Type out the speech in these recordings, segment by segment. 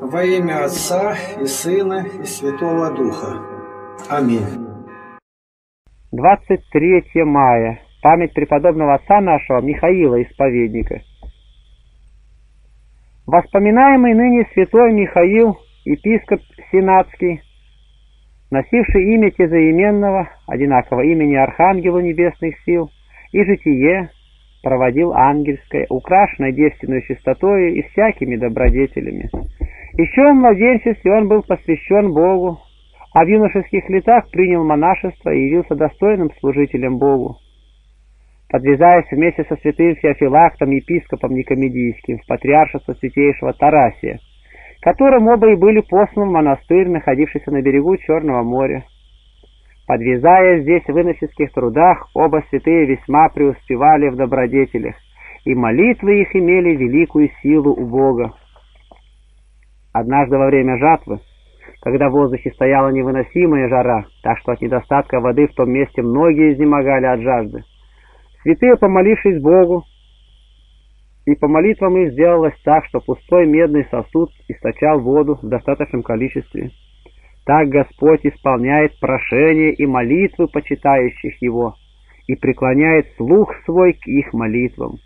Во имя Отца и Сына и Святого Духа. Аминь. 23 мая. Память преподобного отца нашего Михаила Исповедника. Воспоминаемый ныне святой Михаил, епископ Сенатский, носивший имя тезаименного, одинаково имени Архангелу Небесных сил, и житие проводил ангельское, украшенное девственной чистотою и всякими добродетелями. Еще в младенчестве он был посвящен Богу, а в юношеских летах принял монашество и явился достойным служителем Богу. Подвязаясь вместе со святым Феофилактом, епископом Никомедийским, в патриаршество святейшего Тарасия, которым оба и были посланы в монастырь, находившийся на берегу Черного моря. Подвязая здесь в иноческих трудах, оба святые весьма преуспевали в добродетелях, и молитвы их имели великую силу у Бога. Однажды во время жатвы, когда в воздухе стояла невыносимая жара, так что от недостатка воды в том месте многие изнемогали от жажды, святые, помолившись Богу, и по молитвам их сделалось так, что пустой медный сосуд источал воду в достаточном количестве. Так Господь исполняет прошения и молитвы почитающих Его и преклоняет слух свой к их молитвам.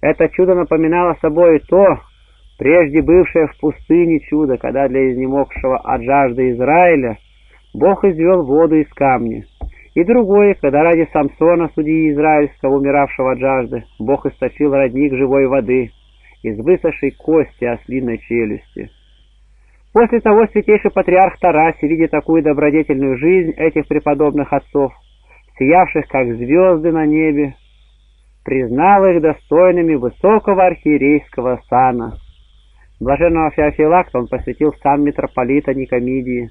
Это чудо напоминало собой то, прежде бывшее в пустыне чудо, когда для изнемогшего от жажды Израиля Бог извел воду из камня, и другое, когда ради Самсона, судьи израильского, умиравшего от жажды, Бог источил родник живой воды из высохшей кости ослиной челюсти. После того святейший патриарх Тарасий, видя такую добродетельную жизнь этих преподобных отцов, сиявших как звезды на небе, признал их достойными высокого архиерейского сана. Блаженного Феофилакта он посвятил в сан митрополита Никомидии,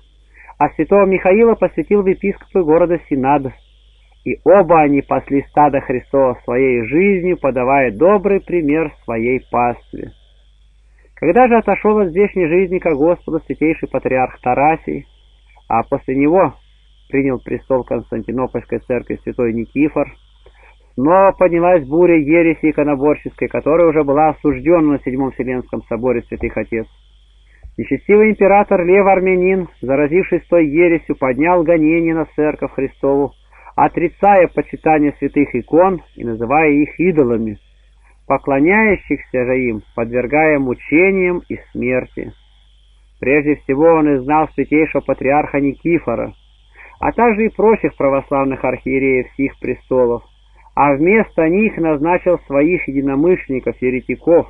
а святого Михаила посвятил в епископы города Синад, и оба они пасли стадо Христова своей жизнью, подавая добрый пример своей пастве. Когда же отошел от здешней жизни ко Господу святейший патриарх Тарасий, а после него принял престол Константинопольской церкви святой Никифор, снова поднялась буря ереси иконоборческой, которая уже была осуждена на Седьмом Вселенском соборе святых отец. Нечестивый император Лев Армянин, заразившись той ересью, поднял гонение на церковь Христову, отрицая почитание святых икон и называя их идолами, поклоняющихся же им, подвергая мучениям и смерти. Прежде всего он изгнал святейшего патриарха Никифора, а также и прочих православных архиереев сих престолов, а вместо них назначил своих единомышленников-еретиков,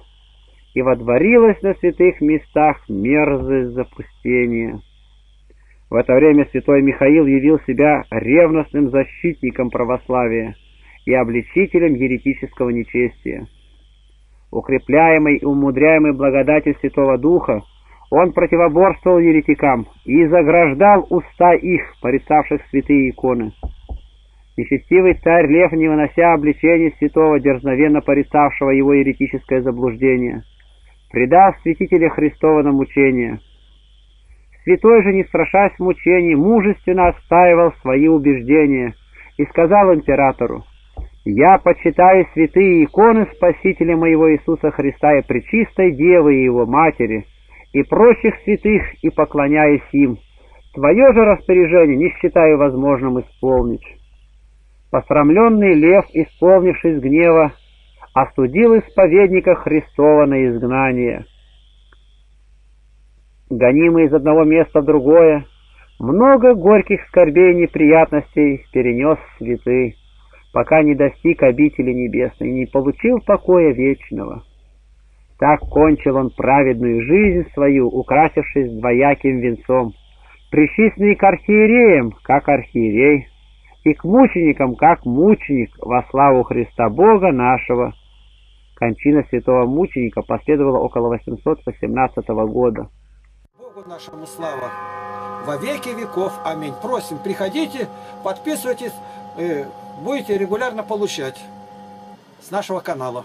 и водворилась на святых местах мерзость запустения. В это время святой Михаил явил себя ревностным защитником православия и обличителем еретического нечестия. Укрепляемый и умудряемый благодатью Святого Духа, он противоборствовал еретикам и заграждал уста их, порицавших святые иконы. Нечестивый царь Лев, не вынося обличения святого, дерзновенно порицавшего его еретическое заблуждение, предал святителя Христова на мучение. Святой же, не страшась мучений, мужественно отстаивал свои убеждения и сказал императору, «Я почитаю святые иконы Спасителя моего Иисуса Христа и Пречистой Девы и Его Матери, и прочих святых, и поклоняюсь им. Твое же распоряжение не считаю возможным исполнить». Посрамленный лев, исполнившись гнева, осудил исповедника Христова на изгнание. Гонимый из одного места в другое, много горьких скорбей и неприятностей перенес святый, пока не достиг обители небесной не получил покоя вечного. Так кончил он праведную жизнь свою, украсившись двояким венцом, причисленный к архиереям, как архиерей, и к мученикам, как мученик, во славу Христа Бога нашего. Кончина святого мученика последовала около 818 года. Богу нашему слава во веки веков. Аминь. Просим, приходите, подписывайтесь, э, будете регулярно получать с нашего канала.